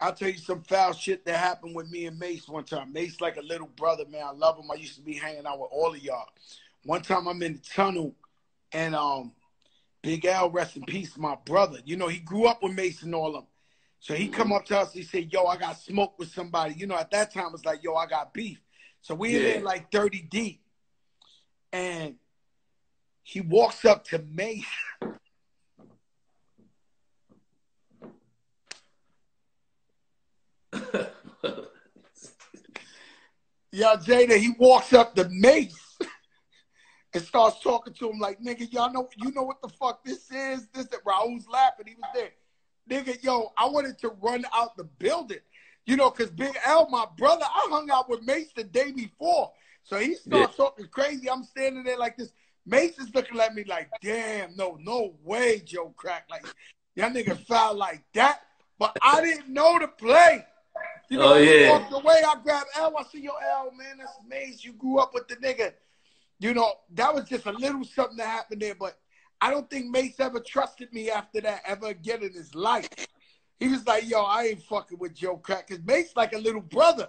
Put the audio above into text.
I'll tell you some foul shit that happened with me and Mase one time. Mase like a little brother, man. I love him. I used to be hanging out with all of y'all. One time I'm in the tunnel and um Big L, rest in peace, my brother. You know, he grew up with Mase and all of them. So he come up to us, he said, Yo, I got smoke with somebody. You know, at that time it's like, yo, I got beef. So we yeah. in like 30 deep. And he walks up to Mase. Yeah, Jada, he walks up to Mase and starts talking to him like, nigga, y'all know you know what the fuck this is? This that Raul's laughing, he was there. Nigga, yo, I wanted to run out the building. You know, cause Big L, my brother, I hung out with Mase the day before. So he starts yeah. talking crazy. I'm standing there like this. Mase is looking at me like, damn, no, no way, Joe Crack. Like, y'all nigga foul like that. But I didn't know the play. You know, oh, yeah. walked away, I grabbed L. I see your L, man. That's amazing. You grew up with the nigga. You know, that was just a little something that happened there, but I don't think Mase ever trusted me after that ever again in his life. He was like, yo, I ain't fucking with Joe Crack. Because Mase like a little brother.